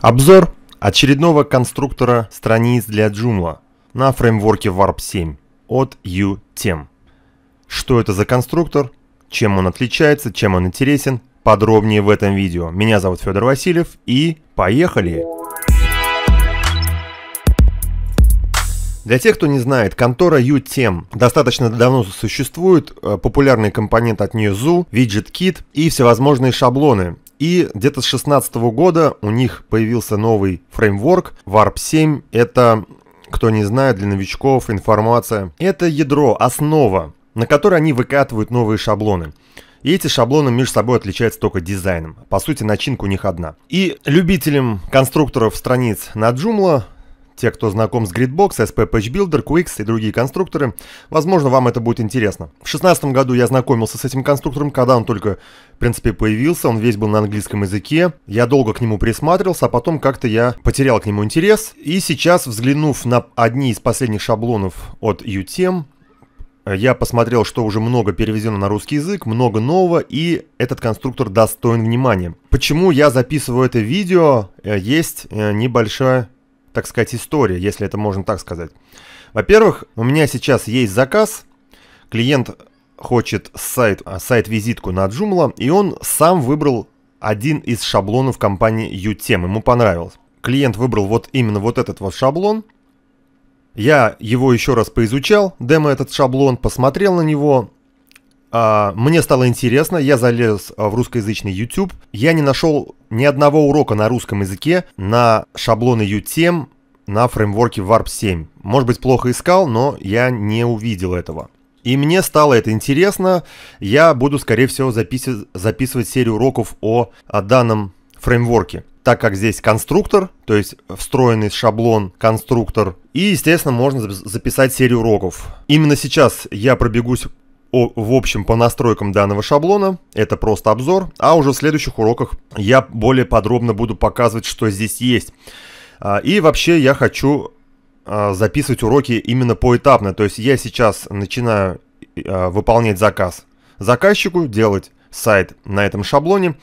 Обзор очередного конструктора страниц для Joomla на фреймворке Warp 7 от UTem. Что это за конструктор, чем он отличается, чем он интересен, подробнее в этом видео. Меня зовут Федор Васильев и поехали! Для тех, кто не знает, контора UTem достаточно давно существует, э, популярный компонент от нее Zoo, WidgetKit и всевозможные шаблоны. И где-то с 2016 года у них появился новый фреймворк Warp 7. Это, кто не знает, для новичков информация. Это ядро, основа, на которой они выкатывают новые шаблоны. И эти шаблоны между собой отличаются только дизайном. По сути, начинка у них одна. И любителям конструкторов страниц на Joomla те, кто знаком с Gridbox, SP Patch Builder, Quix и другие конструкторы, возможно, вам это будет интересно. В 2016 году я знакомился с этим конструктором, когда он только, в принципе, появился, он весь был на английском языке. Я долго к нему присматривался, а потом как-то я потерял к нему интерес. И сейчас, взглянув на одни из последних шаблонов от UTM, я посмотрел, что уже много переведено на русский язык, много нового, и этот конструктор достоин внимания. Почему я записываю это видео? Э, есть э, небольшая так сказать, история, если это можно так сказать. Во-первых, у меня сейчас есть заказ, клиент хочет сайт, а, сайт-визитку на Joomla, и он сам выбрал один из шаблонов компании UTM, ему понравилось. Клиент выбрал вот именно вот этот вот шаблон. Я его еще раз поизучал, демо этот шаблон, посмотрел на него, мне стало интересно, я залез в русскоязычный YouTube. Я не нашел ни одного урока на русском языке на шаблоны UTM на фреймворке Warp 7. Может быть, плохо искал, но я не увидел этого. И мне стало это интересно. Я буду, скорее всего, записывать, записывать серию уроков о, о данном фреймворке. Так как здесь конструктор, то есть встроенный шаблон конструктор. И, естественно, можно записать серию уроков. Именно сейчас я пробегусь в общем по настройкам данного шаблона. Это просто обзор. А уже в следующих уроках я более подробно буду показывать, что здесь есть. А, и вообще я хочу а, записывать уроки именно поэтапно. То есть я сейчас начинаю а, выполнять заказ заказчику, делать сайт на этом шаблоне.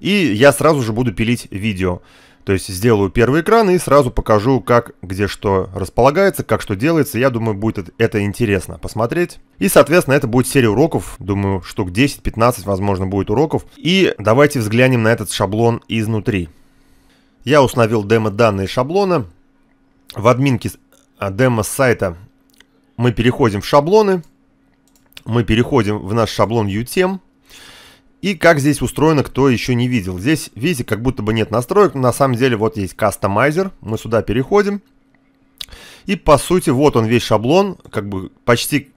И я сразу же буду пилить видео. То есть сделаю первый экран и сразу покажу, как, где что располагается, как что делается. Я думаю, будет это интересно посмотреть. И, соответственно, это будет серия уроков. Думаю, штук 10-15, возможно, будет уроков. И давайте взглянем на этот шаблон изнутри. Я установил демо-данные шаблона. В админке а, демо-сайта мы переходим в шаблоны. Мы переходим в наш шаблон UTM. И как здесь устроено, кто еще не видел. Здесь, видите, как будто бы нет настроек. На самом деле вот есть кастомайзер. Мы сюда переходим. И по сути вот он весь шаблон. Как бы почти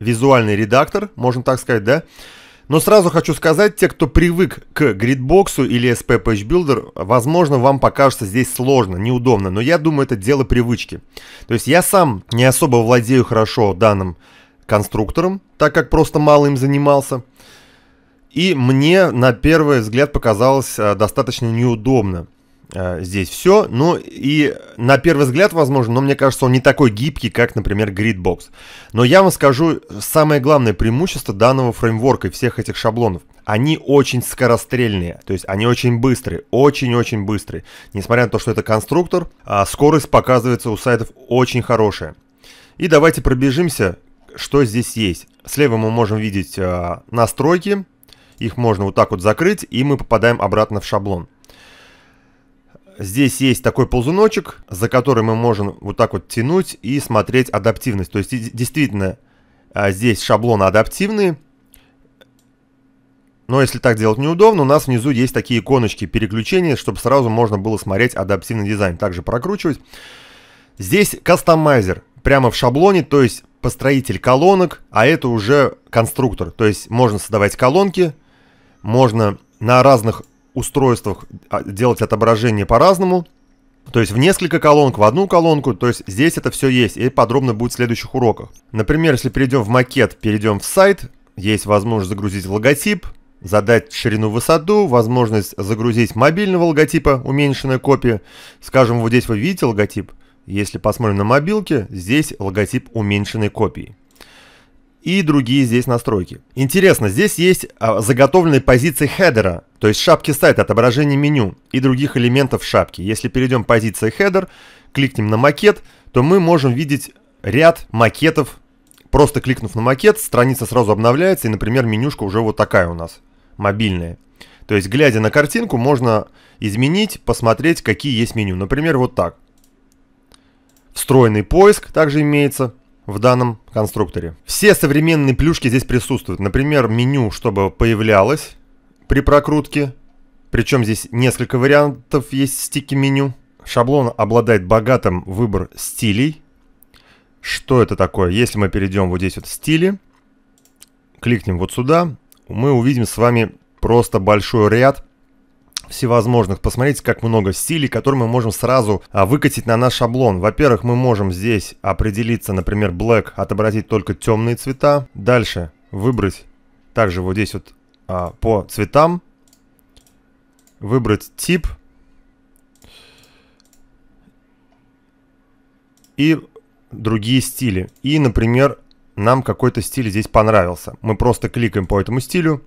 визуальный редактор, можно так сказать, да. Но сразу хочу сказать, те, кто привык к гридбоксу или SP Page Builder, возможно, вам покажется здесь сложно, неудобно. Но я думаю, это дело привычки. То есть я сам не особо владею хорошо данным конструктором, так как просто мало им занимался. И мне на первый взгляд показалось э, достаточно неудобно э, здесь все. Ну и на первый взгляд, возможно, но мне кажется, он не такой гибкий, как, например, Gridbox. Но я вам скажу самое главное преимущество данного фреймворка и всех этих шаблонов. Они очень скорострельные, то есть они очень быстрые, очень-очень быстрые. Несмотря на то, что это конструктор, а скорость показывается у сайтов очень хорошая. И давайте пробежимся, что здесь есть. Слева мы можем видеть а, настройки, их можно вот так вот закрыть, и мы попадаем обратно в шаблон. Здесь есть такой ползуночек, за который мы можем вот так вот тянуть и смотреть адаптивность. То есть действительно а, здесь шаблоны адаптивные. Но если так делать неудобно, у нас внизу есть такие иконочки переключения, чтобы сразу можно было смотреть адаптивный дизайн. Также прокручивать. Здесь кастомайзер прямо в шаблоне, то есть построитель колонок, а это уже конструктор. То есть можно создавать колонки, можно на разных устройствах а, делать отображение по-разному. То есть в несколько колонок, в одну колонку. То есть здесь это все есть. И подробно будет в следующих уроках. Например, если перейдем в макет, перейдем в сайт. Есть возможность загрузить логотип, задать ширину высоту, возможность загрузить мобильного логотипа, уменьшенная копия. Скажем, вот здесь вы видите логотип. Если посмотрим на мобилке, здесь логотип уменьшенной копии. И другие здесь настройки. Интересно, здесь есть а, заготовленные позиции хедера, то есть шапки сайта, отображение меню и других элементов шапки. Если перейдем к позиции хедер, кликнем на макет, то мы можем видеть ряд макетов. Просто кликнув на макет, страница сразу обновляется, и, например, менюшка уже вот такая у нас, мобильная. То есть, глядя на картинку, можно изменить, посмотреть, какие есть меню. Например, вот так. Встроенный поиск также имеется в данном конструкторе. Все современные плюшки здесь присутствуют. Например, меню, чтобы появлялось при прокрутке. Причем здесь несколько вариантов есть стики меню. Шаблон обладает богатым выбор стилей. Что это такое? Если мы перейдем вот здесь вот в стили, кликнем вот сюда, мы увидим с вами просто большой ряд всевозможных. Посмотрите, как много стилей, которые мы можем сразу а, выкатить на наш шаблон. Во-первых, мы можем здесь определиться, например, black, отобразить только темные цвета. Дальше выбрать также вот здесь вот а, по цветам. Выбрать тип. И другие стили. И, например, нам какой-то стиль здесь понравился. Мы просто кликаем по этому стилю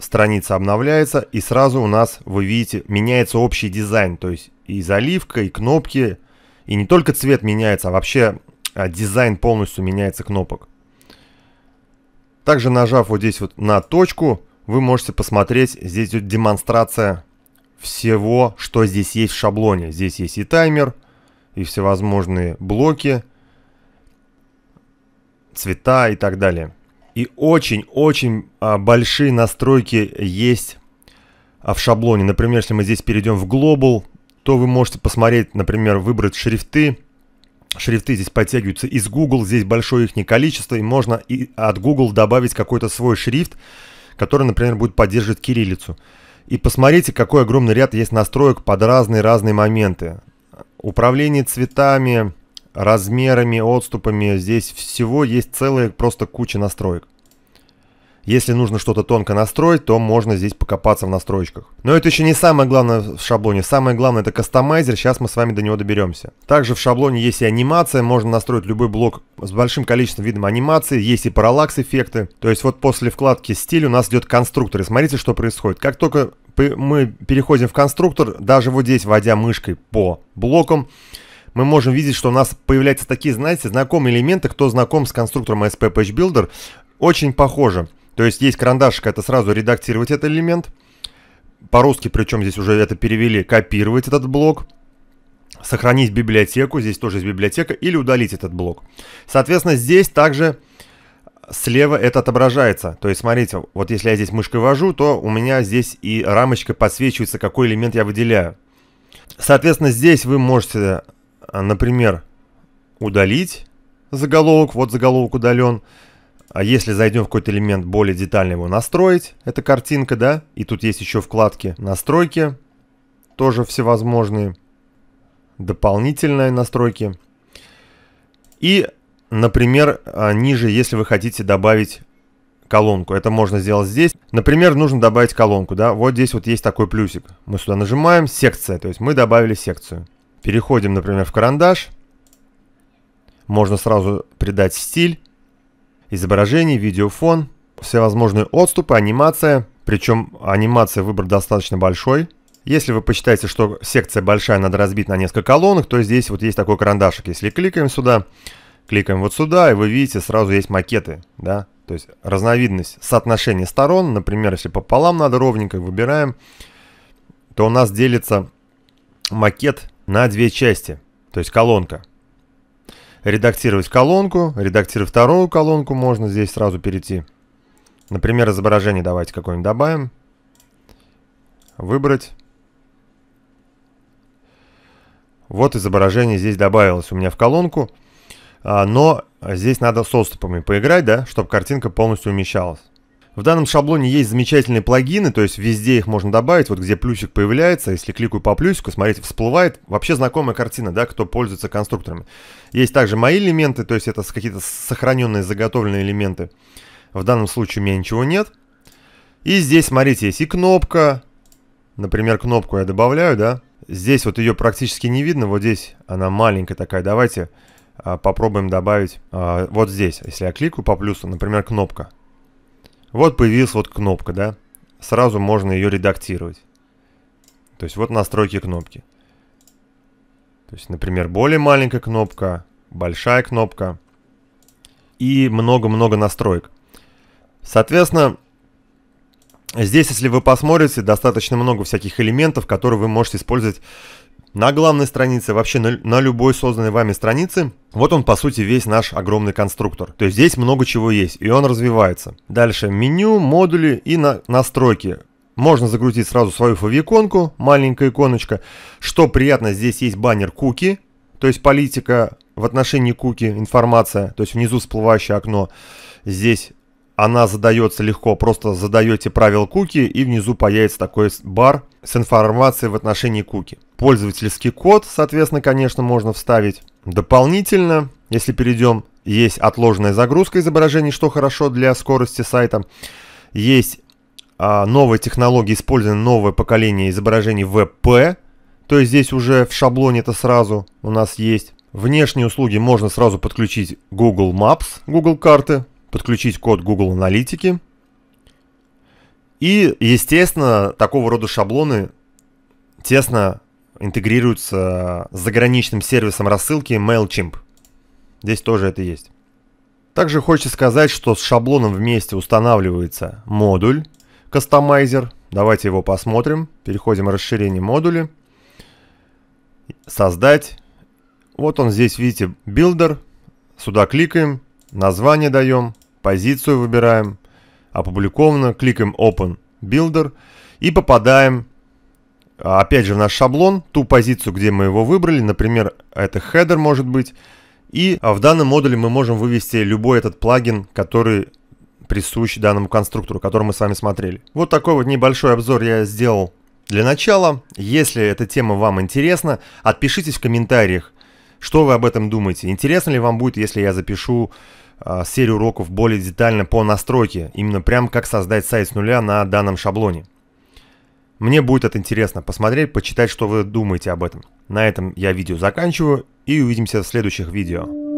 страница обновляется, и сразу у нас, вы видите, меняется общий дизайн. То есть и заливка, и кнопки, и не только цвет меняется, а вообще а, дизайн полностью меняется кнопок. Также нажав вот здесь вот на точку, вы можете посмотреть, здесь идет демонстрация всего, что здесь есть в шаблоне. Здесь есть и таймер, и всевозможные блоки, цвета и так далее. И очень-очень а, большие настройки есть а, в шаблоне. Например, если мы здесь перейдем в Global, то вы можете посмотреть, например, выбрать шрифты. Шрифты здесь подтягиваются из Google, здесь большое их количество, и можно и от Google добавить какой-то свой шрифт, который, например, будет поддерживать кириллицу. И посмотрите, какой огромный ряд есть настроек под разные-разные моменты. Управление цветами, размерами, отступами. Здесь всего есть целая просто куча настроек. Если нужно что-то тонко настроить, то можно здесь покопаться в настройках. Но это еще не самое главное в шаблоне. Самое главное это кастомайзер, сейчас мы с вами до него доберемся. Также в шаблоне есть и анимация, можно настроить любой блок с большим количеством видов анимации, есть и параллакс эффекты. То есть вот после вкладки стиль у нас идет конструктор. И смотрите, что происходит. Как только мы переходим в конструктор, даже вот здесь, вводя мышкой по блокам, мы можем видеть, что у нас появляются такие, знаете, знакомые элементы, кто знаком с конструктором ASP Patch Builder, очень похоже. То есть есть карандашик, это сразу редактировать этот элемент. По-русски, причем здесь уже это перевели, копировать этот блок. Сохранить библиотеку, здесь тоже есть библиотека, или удалить этот блок. Соответственно, здесь также слева это отображается. То есть, смотрите, вот если я здесь мышкой вожу, то у меня здесь и рамочкой подсвечивается, какой элемент я выделяю. Соответственно, здесь вы можете например, удалить заголовок, вот заголовок удален. А если зайдем в какой-то элемент более детально его настроить, это картинка, да, и тут есть еще вкладки настройки, тоже всевозможные, дополнительные настройки. И, например, а, ниже, если вы хотите добавить колонку, это можно сделать здесь. Например, нужно добавить колонку, да, вот здесь вот есть такой плюсик. Мы сюда нажимаем, секция, то есть мы добавили секцию. Переходим, например, в карандаш. Можно сразу придать стиль, изображение, видеофон, всевозможные отступы, анимация. Причем анимация выбор достаточно большой. Если вы посчитаете, что секция большая, надо разбить на несколько колонок, то здесь вот есть такой карандашик. Если кликаем сюда, кликаем вот сюда, и вы видите, сразу есть макеты, да, то есть разновидность соотношения сторон, например, если пополам надо ровненько, выбираем, то у нас делится макет на две части, то есть колонка. Редактировать колонку, редактировать вторую колонку можно здесь сразу перейти. Например, изображение давайте какое-нибудь добавим. Выбрать. Вот изображение здесь добавилось у меня в колонку. А, но здесь надо с отступами поиграть, да, чтобы картинка полностью умещалась. В данном шаблоне есть замечательные плагины, то есть везде их можно добавить, вот где плюсик появляется, если кликаю по плюсику, смотрите, всплывает вообще знакомая картина, да, кто пользуется конструкторами. Есть также мои элементы, то есть это какие-то сохраненные, заготовленные элементы. В данном случае у меня ничего нет. И здесь, смотрите, есть и кнопка, например, кнопку я добавляю, да, здесь вот ее практически не видно, вот здесь она маленькая такая, давайте а, попробуем добавить а, вот здесь. Если я кликаю по плюсу, например, кнопка. Вот появилась вот кнопка, да. Сразу можно ее редактировать. То есть вот настройки кнопки. То есть, например, более маленькая кнопка, большая кнопка и много-много настроек. Соответственно, здесь, если вы посмотрите, достаточно много всяких элементов, которые вы можете использовать на главной странице, вообще на, на любой созданной вами странице. Вот он, по сути, весь наш огромный конструктор. То есть здесь много чего есть, и он развивается. Дальше меню, модули и на, настройки. Можно загрузить сразу свою фавиконку, маленькая иконочка. Что приятно, здесь есть баннер куки, то есть политика в отношении куки, информация, то есть внизу всплывающее окно. Здесь она задается легко, просто задаете правил куки и внизу появится такой бар с информацией в отношении куки. Пользовательский код, соответственно, конечно, можно вставить. Дополнительно, если перейдем, есть отложенная загрузка изображений, что хорошо для скорости сайта. Есть а, новые технологии, использованы новое поколение изображений WebP, то есть здесь уже в шаблоне это сразу у нас есть. Внешние услуги можно сразу подключить Google Maps, Google карты, подключить код Google Аналитики. И, естественно, такого рода шаблоны тесно интегрируются с заграничным сервисом рассылки MailChimp. Здесь тоже это есть. Также хочется сказать, что с шаблоном вместе устанавливается модуль Customizer. Давайте его посмотрим. Переходим в расширение модуля. Создать. Вот он здесь, видите, Builder. Сюда кликаем, название даем, позицию выбираем, опубликовано, кликаем Open Builder и попадаем а, опять же в наш шаблон, ту позицию, где мы его выбрали, например, это header может быть, и а, в данном модуле мы можем вывести любой этот плагин, который присущ данному конструктору, который мы с вами смотрели. Вот такой вот небольшой обзор я сделал для начала. Если эта тема вам интересна, отпишитесь в комментариях, что вы об этом думаете. Интересно ли вам будет, если я запишу э, серию уроков более детально по настройке, именно прям как создать сайт с нуля на данном шаблоне. Мне будет это интересно посмотреть, почитать, что вы думаете об этом. На этом я видео заканчиваю и увидимся в следующих видео.